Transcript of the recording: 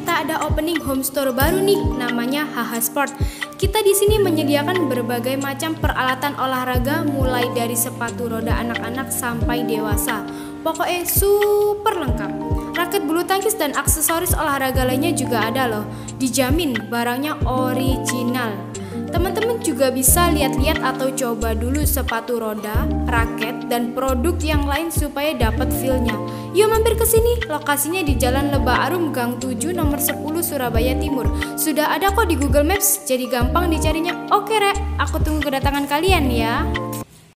kita ada opening home store baru nih, namanya Haha Sport. Kita di sini menyediakan berbagai macam peralatan olahraga mulai dari sepatu roda anak-anak sampai dewasa. Pokoknya super lengkap. Raket bulu tangkis dan aksesoris olahraga lainnya juga ada loh. Dijamin barangnya original. Teman-teman juga bisa lihat-lihat atau coba dulu sepatu roda, raket, dan produk yang lain supaya dapat feel-nya. Yuk mampir ke sini, lokasinya di Jalan Leba Arum Gang 7 nomor 10 Surabaya Timur. Sudah ada kok di Google Maps, jadi gampang dicarinya. Oke, Rek, aku tunggu kedatangan kalian ya.